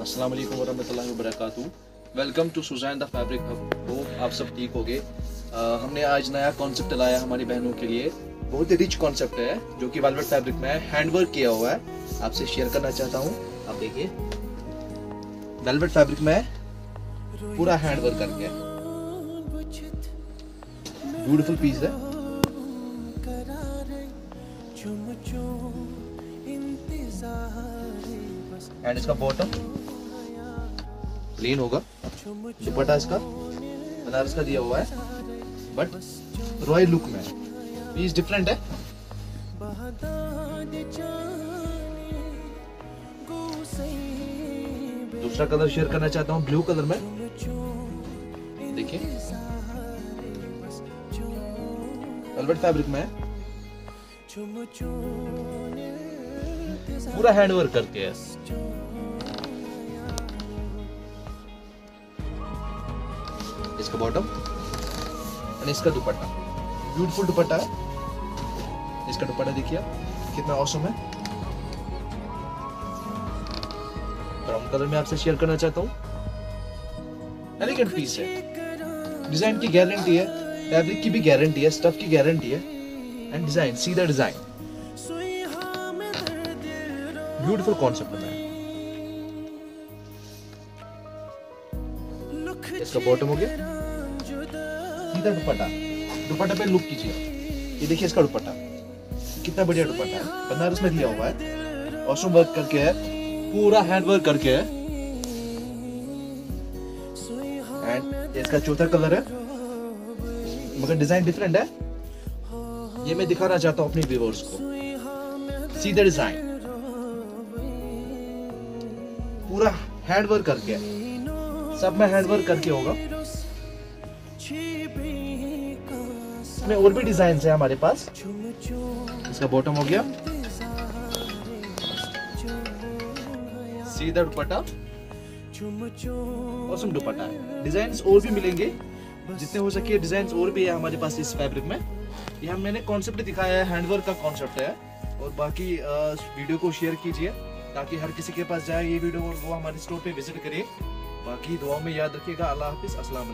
अस्सलाम वालेकुम वरहमतुल्लाहि वबरकातुहू welcome to Suzanne the fabric hub hope आप सब ठीक होगे। हमने आज नया कॉन्सेप्ट लाया हमारी बहनों के लिए। बहुत ही रिच कॉन्सेप्ट है, जो कि वेलवेट फैब्रिक में हैंड वर्क किया हुआ है। आपसे शेयर करना चाहता हूँ। आप देखिए। वेलवेट फैब्रिक में पूरा हैंड वर्क करके। ब्यूटीफुल पीस है। एंड इसका बॉटम प्लेन होगा। दुपट्टा इसका, बनारस का दिया हुआ है। बट रॉयल लुक में पीस डिफरेंट है। दूसरा कलर शेयर करना चाहता हूँ ब्लू कलर में। देखिए। फैब्रिक में पूरा हैंड वर्क करके है। इसका बॉटम और इसका दुपट्टा। ब्यूटीफुल दुपट्टा है। इसका दुपट्टा देखिए कितना औसम है। ब्राउन कलर में आपसे शेयर करना चाहता हूँ। एलिगेंट पीस है। डिज़ाइन की गारंटी है। फैब्रिक की भी गारंटी है। स्टफ़ की गारंटी है। एंड डिज़ाइन सीधा डिज़ाइन ब्यूटीफुल कॉन्सेप्ट है। इसका बॉटम हो गया। सीधा दुपट्टा। दुपट्टा पे लुक कीजिए ये देखिए इसका दुपट्टा। कितना बढ़िया दुपट्टा है। बनारस में दिया हुआ है। ऑसम वर्क करके है। पूरा हैंड वर्क करके है। एंड इसका चौथा कलर है। मगर डिज़ाइन डिफरेंट है। ये मैं दिखाना चाहता हूँ अपने व्यूवर्स को। सीधा डिज़ाइन पूरा हैंड वर्क करके सब में हैंड वर्क करके होगा। इसमें और भी डिज़ाइन है हमारे पास। इसका बॉटम हो गया। सीधा दुपट्टा। और दुपट्टा है। डिज़ाइन और भी मिलेंगे। जितने हो सके डिज़ाइन और भी है हमारे पास इस फैब्रिक में। ये हम मैंने कॉन्सेप्ट दिखाया है हैंडवर्क का कॉन्सेप्ट है। और बाकी वीडियो को शेयर कीजिए, ताकि हर किसी के पास जाए ये वीडियो और वो हमारे स्टोर पे विज़िट करे। बाकी दुआ में याद रखिएगा अल्लाह हाफिज़ अस्सलाम